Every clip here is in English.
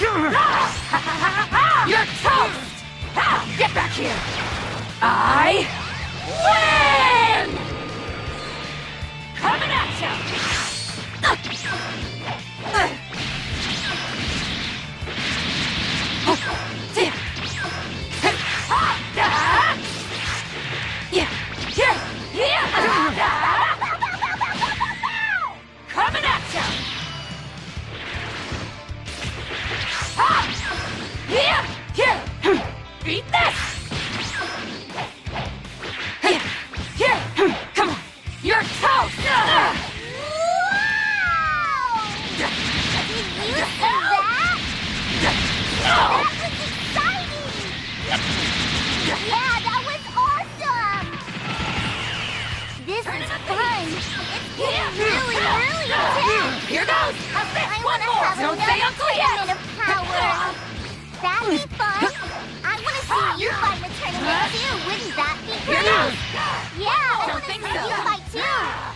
You're toast! Get back here! I win! Coming at ya! How's this? I One wanna more! have Don't another say uncle yet! tournament of power! That'd be fun! I wanna see you fight in a tournament too! Wouldn't that be great? Yeah, I wanna see so. you fight too!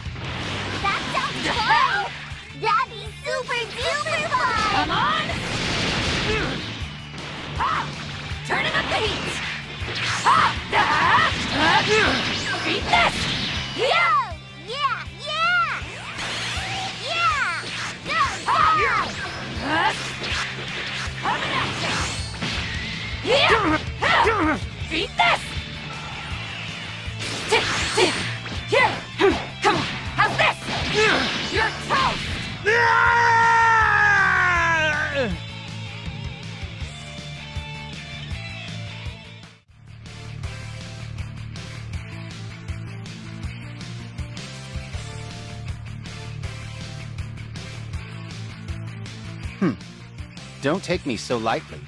Take me so lightly.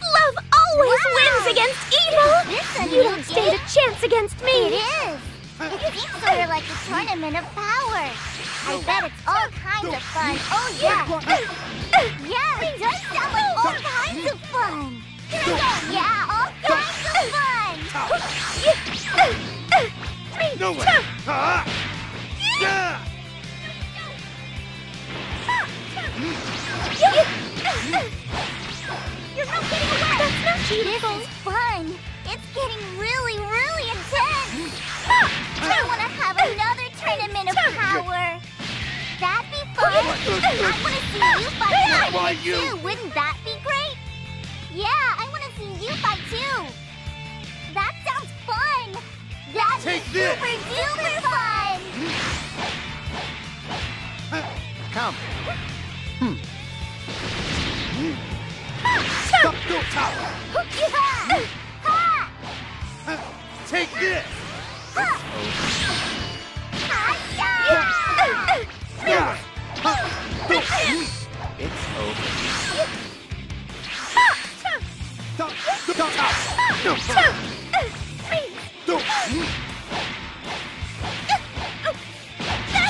Love always Wow. wins against evil! You don't stand game? a chance against me! It is! It seems sort of like a tournament of power. I bet it's all kinds of fun. Oh, yeah! Yeah, it does sound like all kinds of fun! Here I go! Yeah, all kinds of fun! No way. Ah! Yeah! That's not cheating! This is fun! It's getting really, really intense! I want to have another tournament of power! That'd be oh, fun! I want to see you fight in a Why tournament you? too! Wouldn't that be great? Yeah, I want to see you fight too! That sounds fun! That'd Take be this. super duper fun! Come. Stop, go top. Yeah! Ha! Take this. Hi-ya! Yeah. Go. It's over. Stop, go top. No. Go.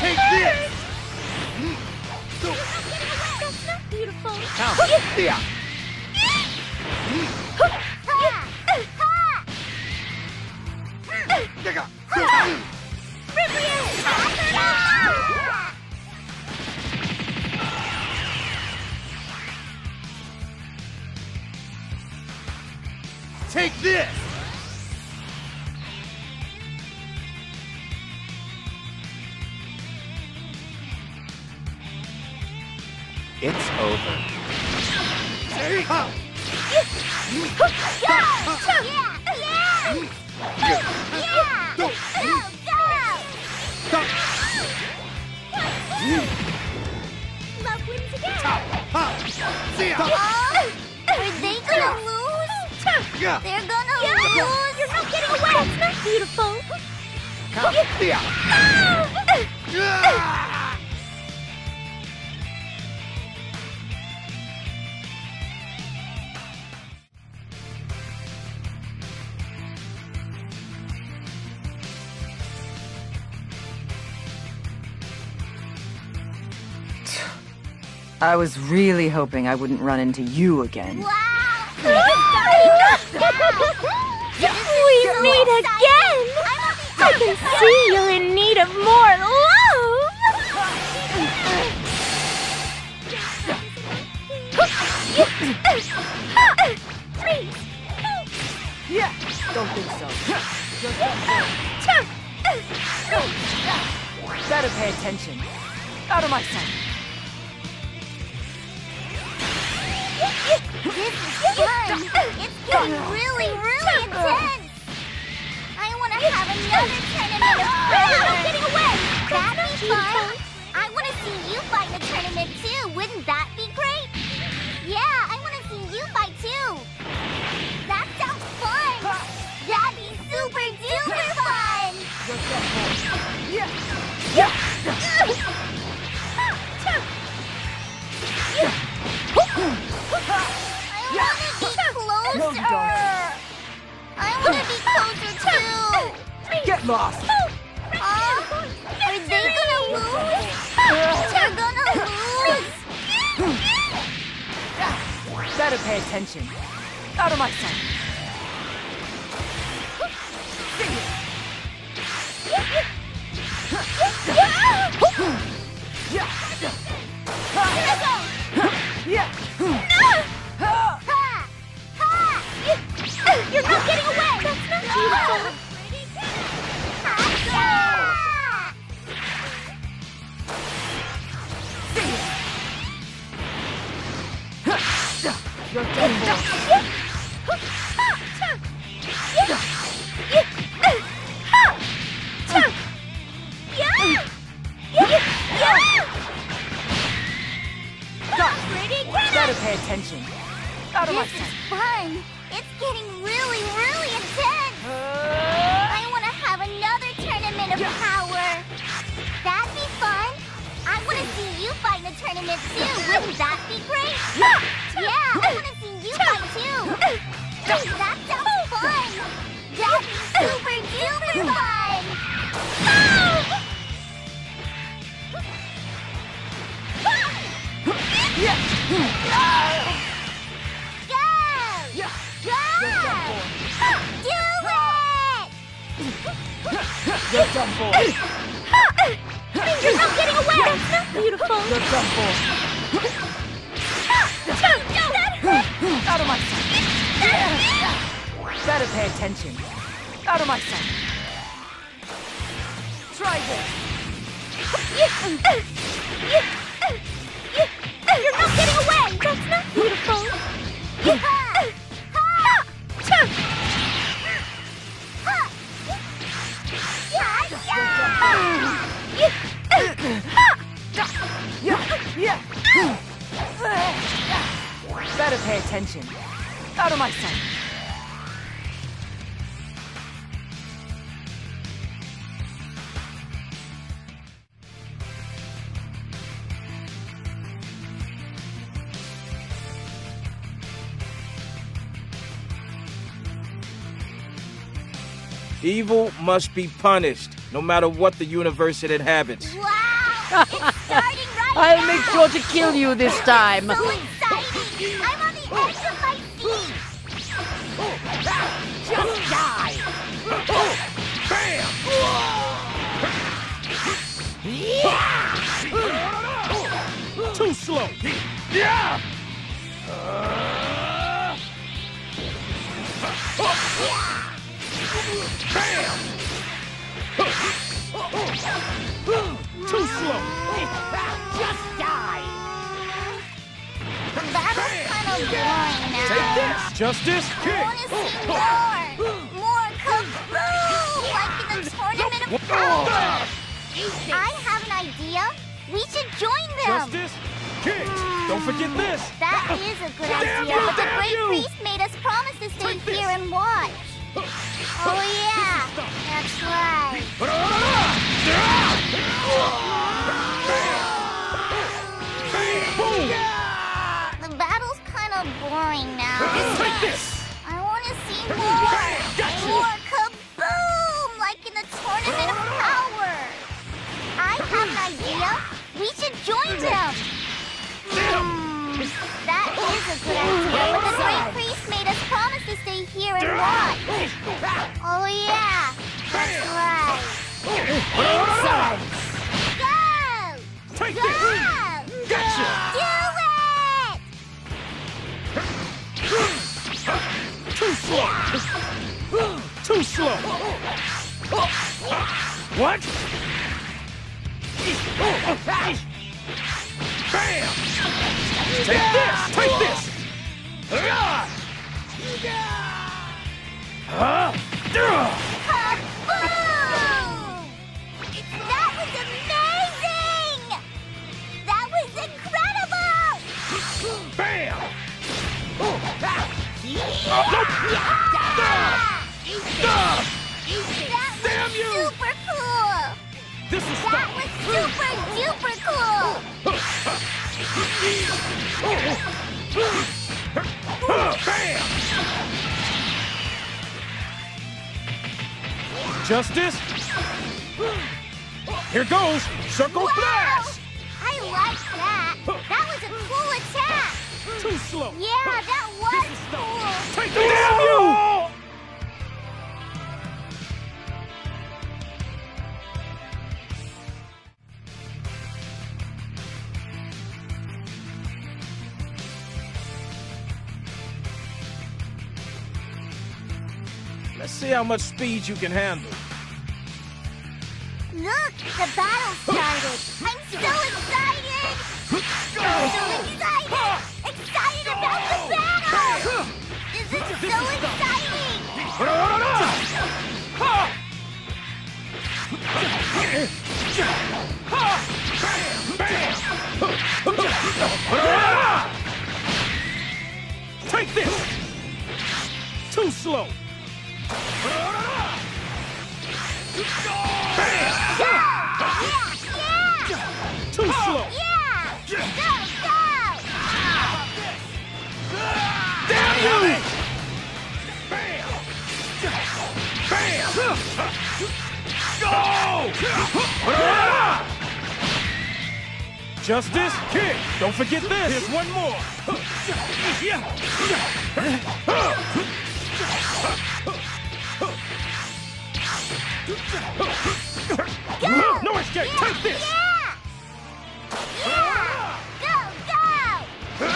Take this. Go. That's not beautiful! Come. Yeah. Take this. I was really hoping I wouldn't run into you again. Wow. We meet again! I can see you're in need of more love! Freeze! Yeah, don't think so. Better pay attention. Out of my sight. This is fun. It's getting really, really intense. I want to have another tournament power. Getting away! That'd be fun. I want to see you fight in a tournament too. Wouldn't that be great? Yeah, I want to see you fight too. That sounds fun. That'd be super duper fun. To be closer. No, you don't. I want to be closer too. Get lost. Uh, are they gonna lose? They're gonna lose. Better pay attention. Out of my sight. Yeah. Getting away! That's not beautiful! You're done You're. You're not getting away! That's not beautiful! You're. Out of my sight. Better pay attention. Out of my sight. Try this. Evil must be punished, no matter what the universe it inhabits. Wow! It's starting right I'll now! make sure to kill you this time. So exciting! I'm on the edge of my seat! Just die. Too slow. Yeah. Too slow. Just die. That was kind of boring now. Take this. Justice I kick. want to see more! More kaboom! Like in the tournament of power! I have an idea. We should join them! Justice kick. Don't forget this. That is a good idea, but the Great you. Priest made us promise to stay Take this. here and watch. Oh yeah! That's right! The battle's kind of boring now. Just like this! I want to see more! Gotcha. More kaboom! Like in the Tournament of Power! I have an idea! We should join them! Hmm, that is a good idea, but the Great Priest made us promise here and watch. Oh yeah, that's right. Inside! Go! Take Go! this! Gotcha! Do it! Too slow! Too slow! What? Bam! Take this! Take this! Huh? Kaboom! That was amazing! That was incredible! Bam! That was Damn you! super cool! This is That was super duper cool! Bam! Justice? Here goes! Circle Wow! flash! I like that! That was a cool attack! Too slow! Yeah, that was cool! Take the damn you! See how much speed you can handle. Look, the battle started! I'm so excited! So excited! Excited about the battle! This is so exciting! Take this! Too slow! Too oh, slow! Yeah! Go, go! Damn you! Bam! Bam! Go! Justice, kick! Don't forget this! Here's one more! No escape! Take this! Yeah! Yeah! Go, go! Go!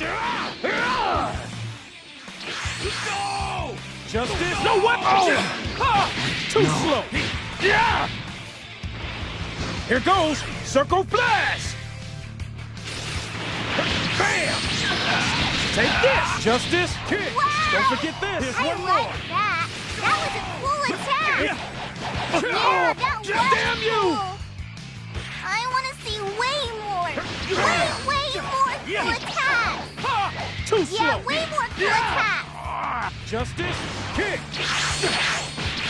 Go! Go! Justice? No what? Oh! Too slow! Yeah! Here goes! Circle flash! Take this! Justice! Kick! Wow! Don't forget this! Here's I one like more! that! That was a cool attack! Yeah, that was Damn you! I want to see way more! Way, way more cool attacks! Too slow! Yeah, way more cool Yeah. attacks! Justice, kick!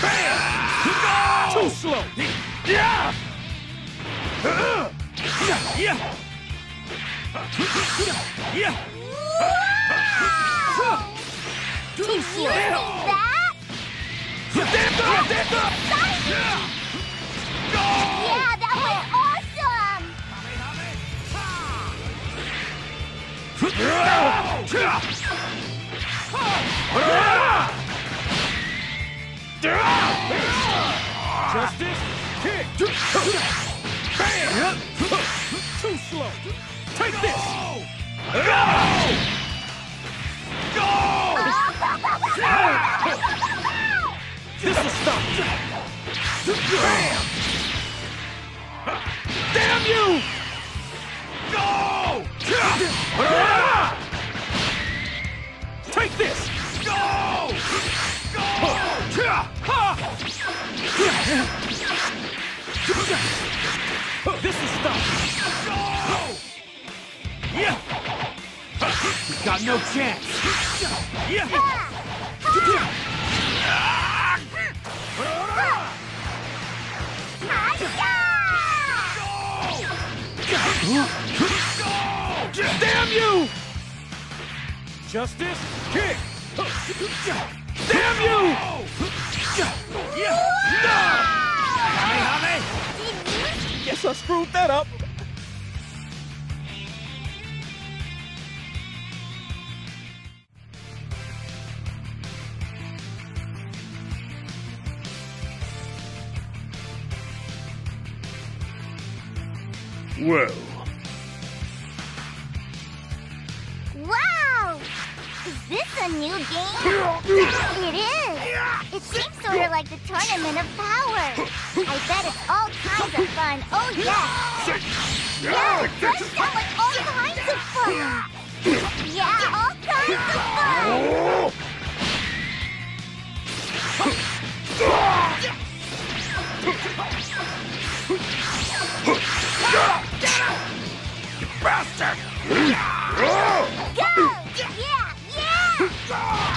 Bam! Too slow! Yeah! Uh-uh. Yeah! Yeah! Wow! Too Can you slow! see that? Up! Stand up! Yeah, that was awesome! Justice, kick! Bam! Too slow! Take this! This will stop! Bam! Damn you! Go! Take this! Go! Go! This will stop! Yeah! Got no chance! Damn you! Justice, kick! Damn you! Guess I screwed that up. Well, Wow! Is this a new game? It is! It seems sort of like the Tournament of Power. I bet it's all kinds of fun. Oh, yes! Yeah, it does sound like all kinds of fun! Yeah, all kinds of fun! Oh. Go! Yeah! Yeah! Yeah! Go!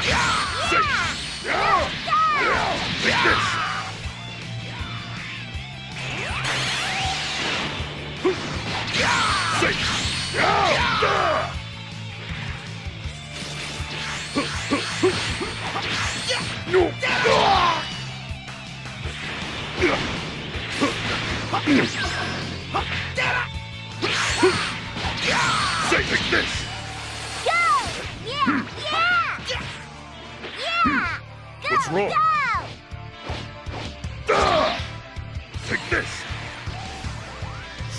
take this! Go! Yeah! Yeah! Yeah! Go! What's wrong? Go! Ah! Take this!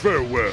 Farewell.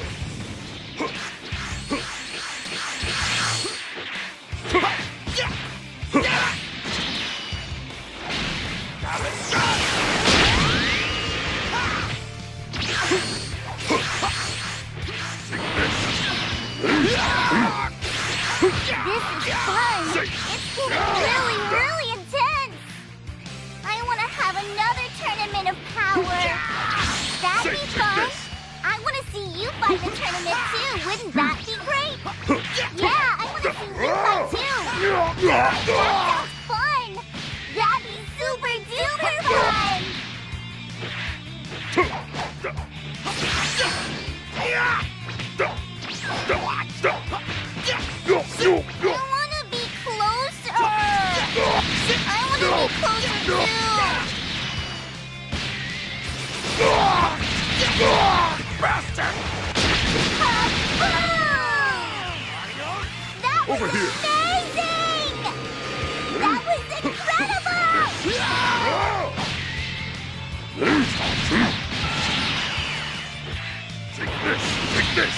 This!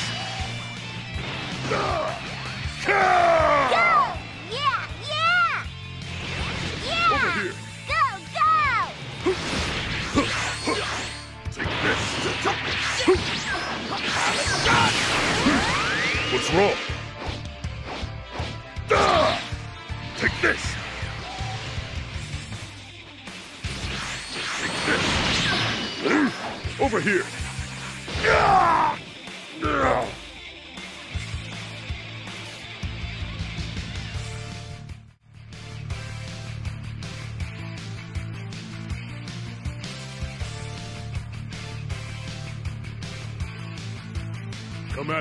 Go! Yeah, yeah! Yeah! Over here. Go, go! Take this! What's wrong? Take this! Take this! Over here! Ah!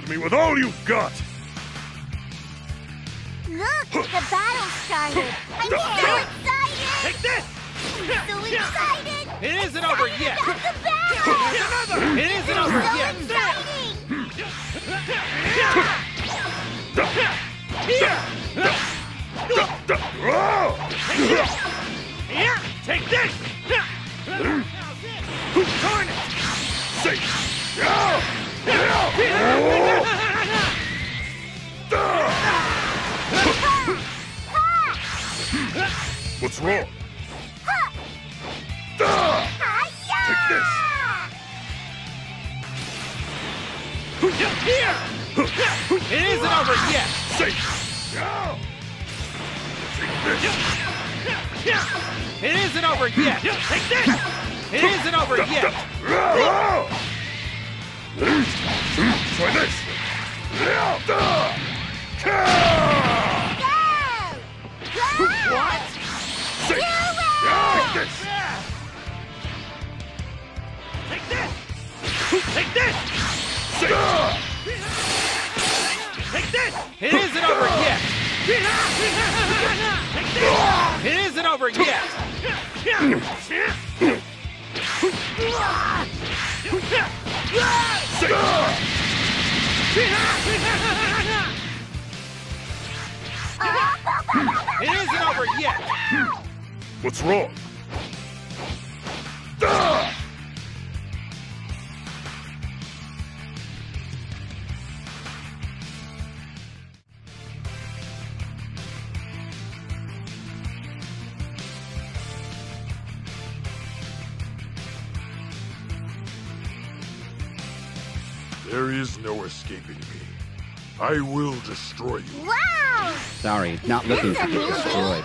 At me with all you've got! Look, the battle started! I'm so excited! Take this! So excited! It isn't over yet! About the battle! It isn't over So yet! exciting! Take this! Darn it! Say! Ah! What's wrong? Take this! Here! It isn't over yet! Ah! Take this! It isn't over yet! Take this! It isn't over yet! Ah! Try this! Ah! What? Take this! Take this! Take this! Ah! It isn't over yet! It isn't over yet! It isn't over yet! What's wrong? No escaping me. I will destroy you. Wow! Sorry, not looking This to get destroyed.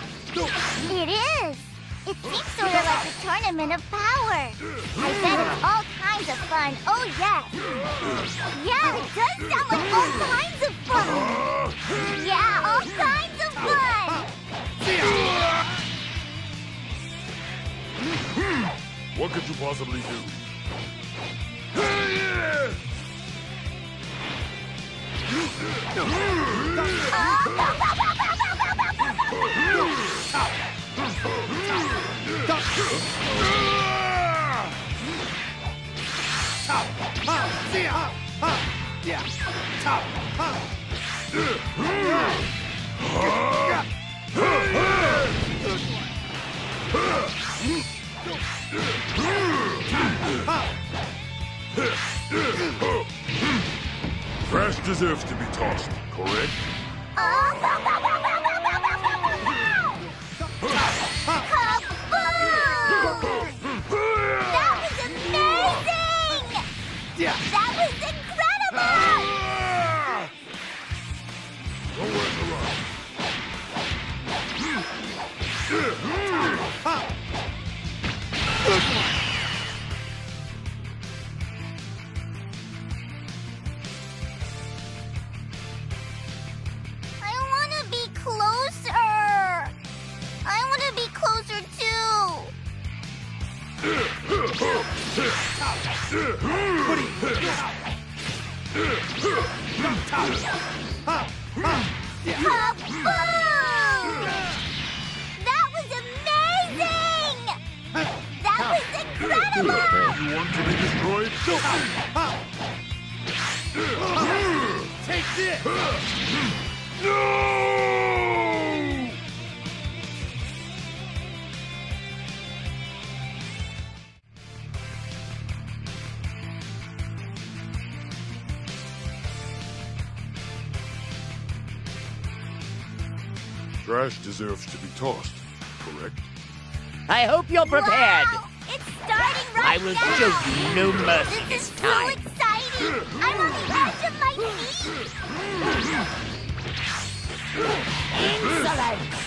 It is. It seems sort of like a tournament of power. I bet it's all kinds of fun. Oh, yes. Yeah, it does sound like all kinds of fun. Yeah, all kinds of fun. What could you possibly do? Huh. Crash deserves to be tossed, correct? That was amazing! Yeah. You want to be destroyed? Take this! No! Trash deserves to be tossed, correct? I hope you're prepared. Wow, I right will now. show you no mercy This this is time. so exciting! I'm on the edge of my seat! Insolence!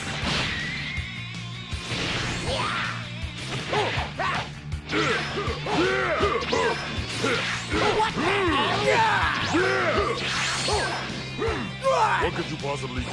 What could you possibly do?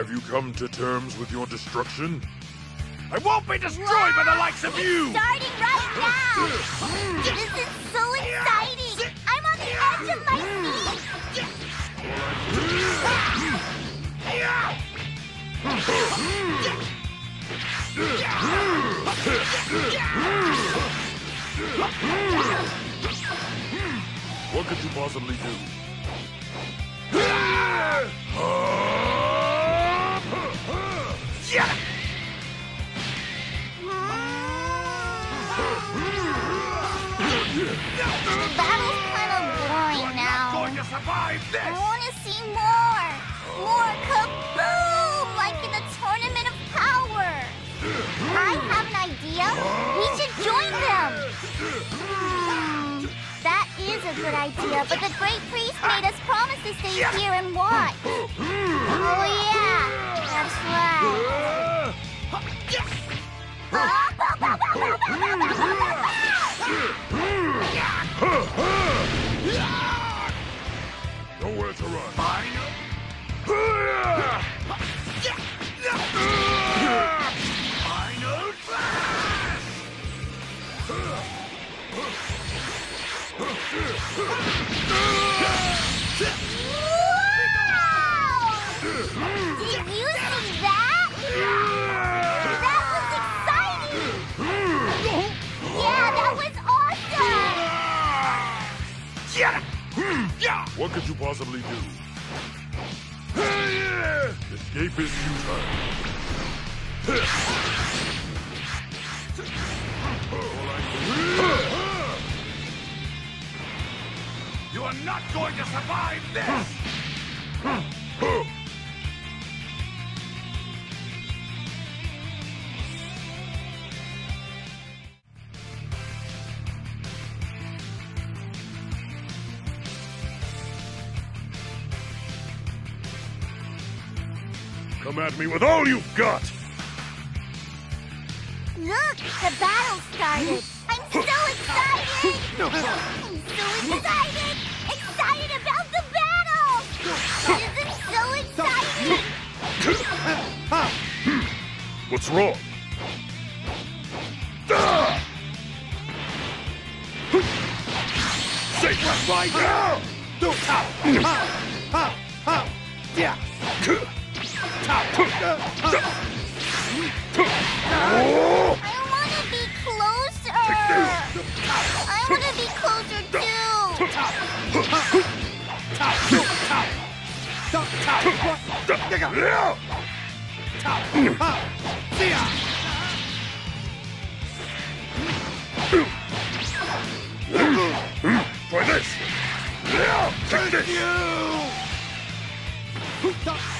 Have you come to terms with your destruction? I won't be destroyed by the likes of you! Starting right now! This is so exciting! I'm on the edge of my seat! What could you possibly do? The battle's kind of boring now. Going to survive I want to see more! More kaboom! Like in the Tournament of Power! I have an idea! We should join them! Hmm, that is a good idea, but the Great Priest made us promise to stay here and watch! Oh yeah! That's right! To run. What could you possibly do? Escape is futile. You are not going to survive this! Come at me with all you've got! Look, the battle started! I'm so excited! I'm so excited! Excited about the battle! This is so exciting! What's wrong? Ah! Say what right now! I want to be closer! I want to be closer too! Try this! Take this! This!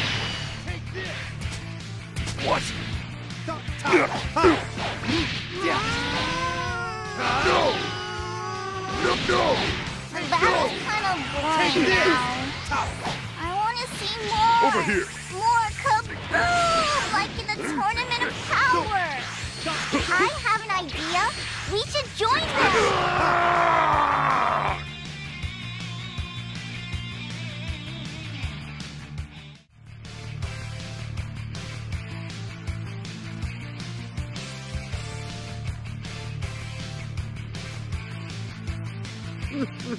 What? No! No, no! The battle's kind of boring. I want to see more! Over here. More kaboom! Like in the Tournament of Power! I have an idea! We should join them!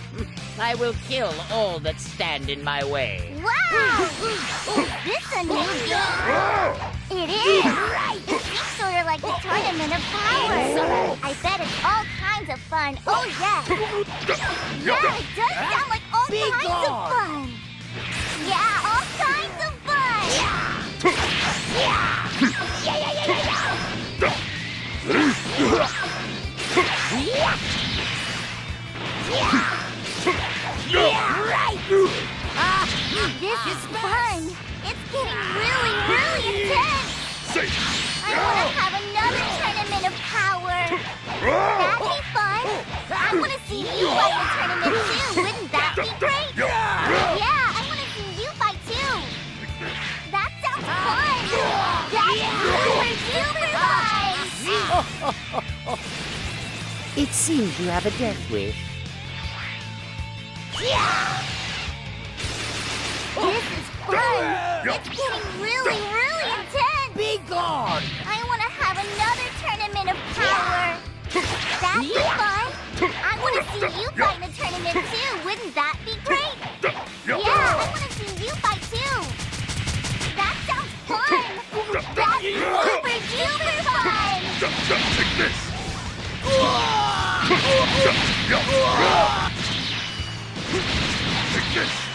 I will kill all that stand in my way. Wow! Is this a new game? It is! It seems sort of like the Tournament of Power. I bet it's all kinds of fun. Oh, yeah! Yeah, it does sound like all Be kinds of fun! Yeah, all kinds of fun! This ah. is fun! It's getting really, really intense! I want to have another tournament of power! That'd be ah. fun! Oh. I want to see you fight the tournament too! Wouldn't that be great? Yeah, I want to see you fight too! That sounds ah. fun! That's super, super fun! it seems you have a death wish. Yeah! This is fun. It's getting really, really intense. Be gone! I want to have another tournament of power. That'd be fun. I want to see you fight in a tournament too. Wouldn't that be great? Yeah, I want to see you fight too. That sounds fun. That's super duper fun. Take this! Take this!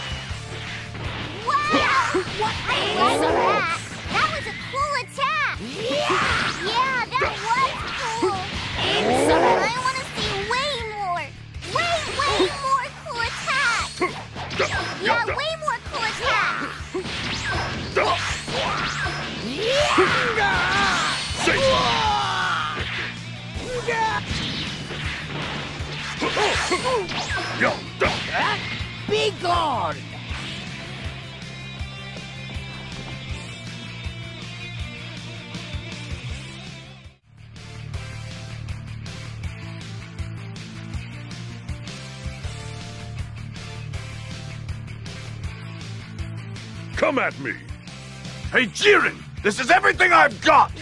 Wow! I love that. That was a cool attack. Yeah, that was cool. I want to see way more. Way, way more cool attacks. Yeah, way more cool attacks. Yo, Be gone! Come at me! Hey, Jiren! This is everything I've got!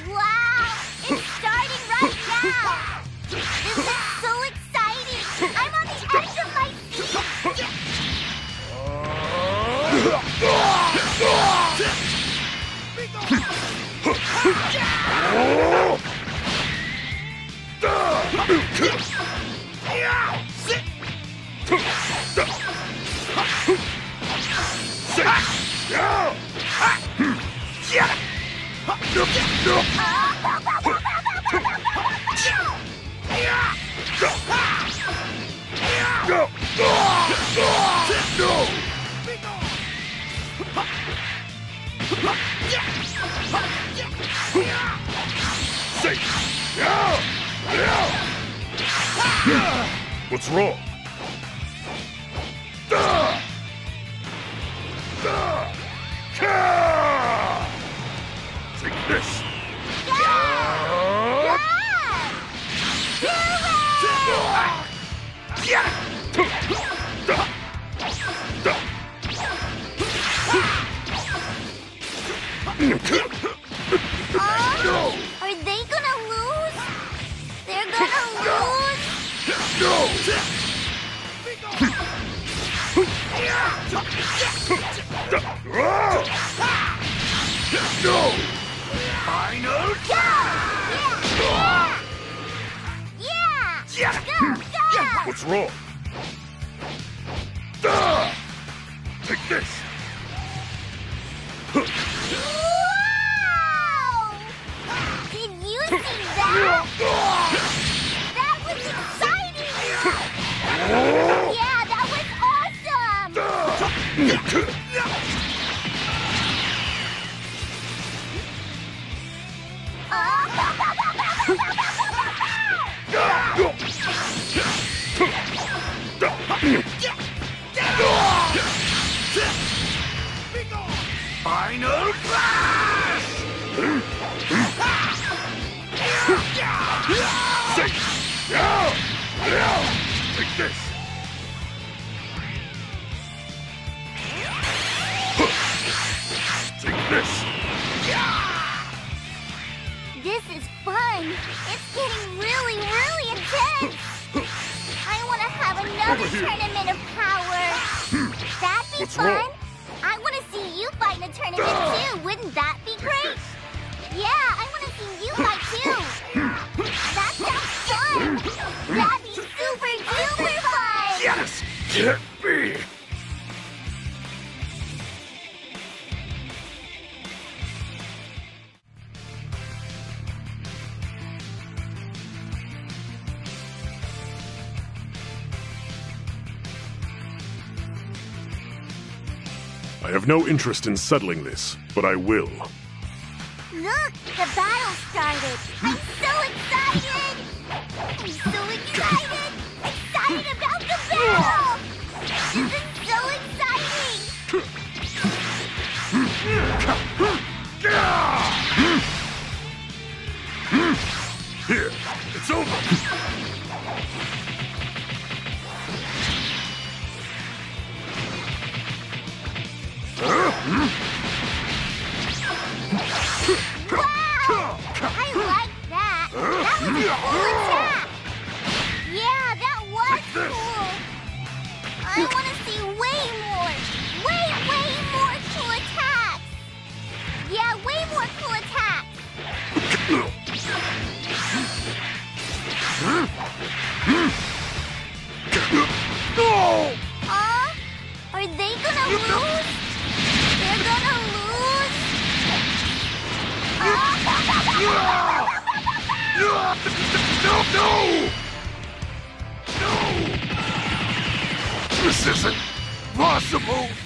Are they gonna lose? They're gonna lose? No! Final Yeah! Yeah! Go! What's wrong? Duh! Take this! That? Was exciting! Yeah, that was awesome! this! Take this! This is fun! It's getting really, really intense! I want to have another tournament of power! That'd be What's fun! wrong? I want to see you fight in a tournament too! Wouldn't that be great? Yeah, I want to see you fight I have no interest in settling this, but I will. Look, the battle started! Here, it's over. Wow! I like that! That was a cool attack! Yeah, that was cool! I want to see way more! Way, way more cool attacks! Yeah, way more cool attacks! No! Huh? Are they gonna lose? They're gonna lose? No! No! No! This isn't possible!